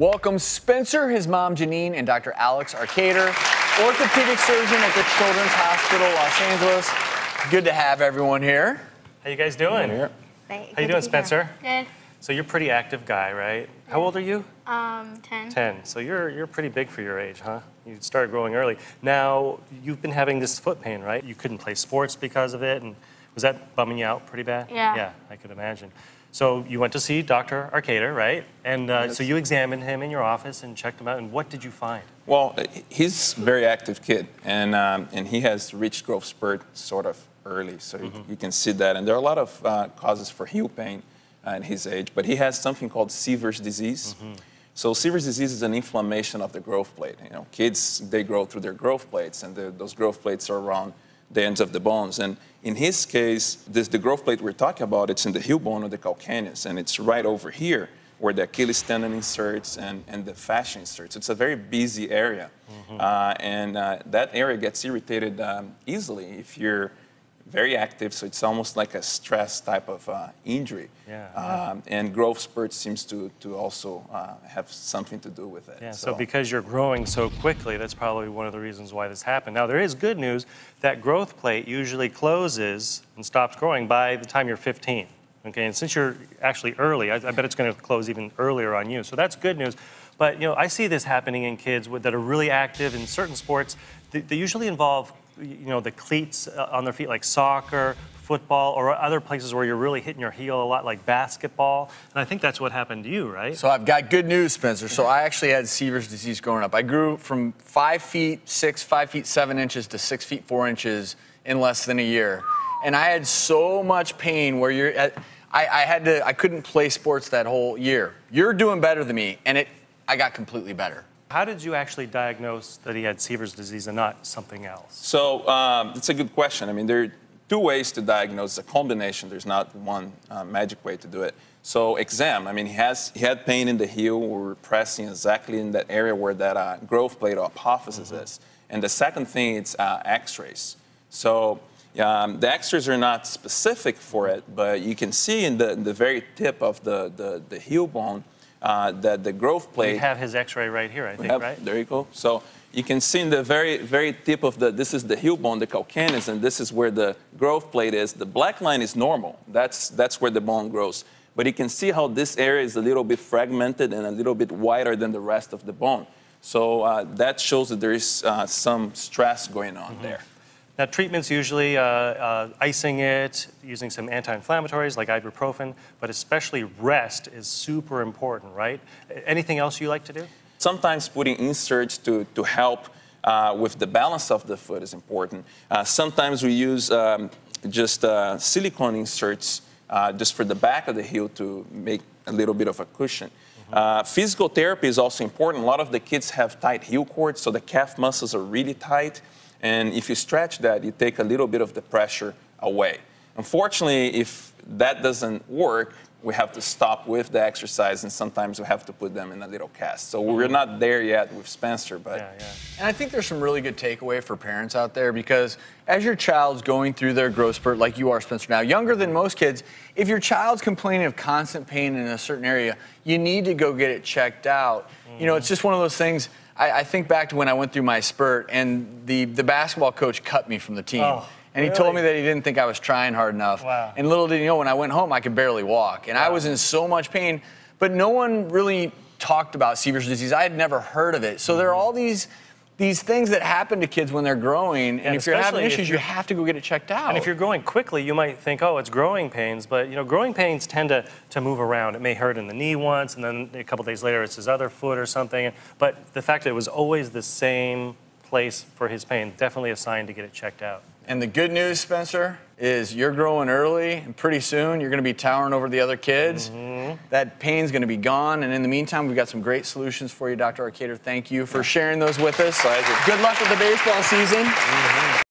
welcome Spencer, his mom Janine, and Dr. Alex Arkader, orthopedic surgeon at the Children's Hospital Los Angeles. Good to have everyone here. How you guys doing? Here. Thank- How you doing, Spencer? here. So you're a pretty active guy, right? How old are you? Um, 10. 10. So you're you're pretty big for your age, huh? You started growing early. Now, you've been having this foot pain, right? You couldn't play sports because of it and was that bumming you out pretty bad? Yeah. Yeah, I could imagine. So you went to see Dr. Arkader, right? And uh, so you examined him in your office and checked him out. And what did you find? Well, he's a very active kid, and, um, and he has reached growth spurt sort of early, so you, you can see that. And there are a lot of uh, causes for heel pain uh, at his age, but he has something called Sever's disease. So Sever's disease is an inflammation of the growth plate. You know, kids they grow through their growth plates, and the, those growth plates are around the ends of the bones. And in his case, this the growth plate we're talking about, it's in the heel bone of the calcaneus, and it's right over here where the Achilles tendon inserts and, and the fascia inserts. It's a very busy area. Uh, and uh, that area gets irritated um, easily if you're very active, so it's almost like a stress type of uh, injury. Yeah, Um, and growth spurt seems to, to also uh, have something to do with it. Yeah, so because you're growing so quickly, that's probably one of the reasons why this happened. Now, there is good news that growth plate usually closes and stops growing by the time you're 15. Okay, and since you're actually early, I, I bet it's going to close even earlier on you. So that's good news. But you know, I see this happening in kids with, that are really active in certain sports. They, they usually involve, you know, the cleats uh, on their feet, like soccer, football, or other places where you're really hitting your heel a lot, like basketball. And I think that's what happened to you, right? So I've got good news, Spencer. So I actually had Sever's disease growing up. I grew from five feet six, five feet seven inches to six feet four inches in less than a year, and I had so much pain where you're. At, I, I had to. I couldn't play sports that whole year. You're doing better than me, and it. I got completely better. How did you actually diagnose that he had Sever's disease and not something else? So um, it's a good question. I mean, there are two ways to diagnose a combination. There's not one uh, magic way to do it. So exam. I mean, he has he had pain in the heel. We were pressing exactly in that area where that uh, growth plate or apophysis is. And the second thing is uh, X-rays. So um, the X-rays are not specific for it, but you can see in the, the very tip of the, the, the heel bone uh, that the growth plate. We have his X-ray right here, I think, Yep, right? There you go. So you can see in the very, very tip of the, this is the heel bone, the calcaneus, and this is where the growth plate is. The black line is normal. That's, that's where the bone grows. But you can see how this area is a little bit fragmented and a little bit wider than the rest of the bone. So uh, that shows that there is uh, some stress going on there. Now, treatment's usually uh, uh, icing it, using some anti-inflammatories like ibuprofen, but especially rest is super important, right? Anything else you like to do? Sometimes putting inserts to, to help uh, with the balance of the foot is important. Uh, sometimes we use um, just uh, silicone inserts uh, just for the back of the heel to make a little bit of a cushion. Uh, physical therapy is also important. A lot of the kids have tight heel cords, so the calf muscles are really tight. And if you stretch that, you take a little bit of the pressure away. Unfortunately, if that doesn't work, we have to stop with the exercise, and sometimes we have to put them in a little cast. So we're not there yet with Spencer, but Yeah, yeah. And I think there's some really good takeaway for parents out there because as your child's going through their growth spurt, like you are, Spencer, now, younger than most kids, if your child's complaining of constant pain in a certain area, you need to go get it checked out. You know, it's just one of those things. I, I think back to when I went through my spurt and the, the basketball coach cut me from the team. Oh, and he told me that he didn't think I was trying hard enough. Wow. And little did he know, when I went home, I could barely walk. And I was in so much pain, but no one really talked about Sever's disease. I had never heard of it. So there are Mm-hmm. all these these things that happen to kids when they're growing, and, And if you're having issues, you have to go get it checked out. And if you're growing quickly, you might think, oh, it's growing pains, but you know, growing pains tend to, to move around. It may hurt in the knee once, and then a couple days later, it's his other foot or something. But the fact that it was always the same place for his pain, definitely a sign to get it checked out. And the good news, Spencer, is you're growing early, and pretty soon you're going to be towering over the other kids. Mm-hmm. That pain's going to be gone. And in the meantime, we've got some great solutions for you, Dr. Arkader. Thank you for sharing those with us. Good luck with the baseball season. Mm-hmm.